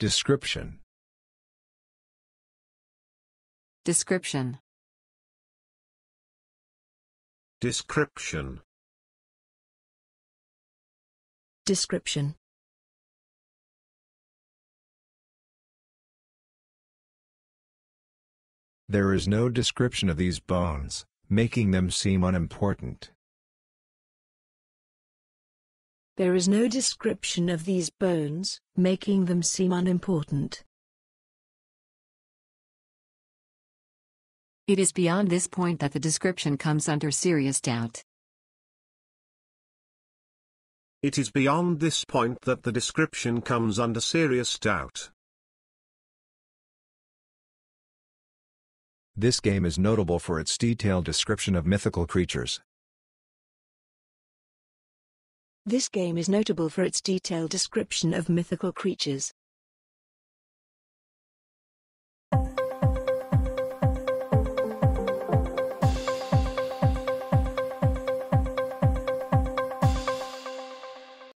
Description. Description. Description. Description. There is no description of these bones, making them seem unimportant. There is no description of these bones, making them seem unimportant. It is beyond this point that the description comes under serious doubt. It is beyond this point that the description comes under serious doubt. This game is notable for its detailed description of mythical creatures. This game is notable for its detailed description of mythical creatures.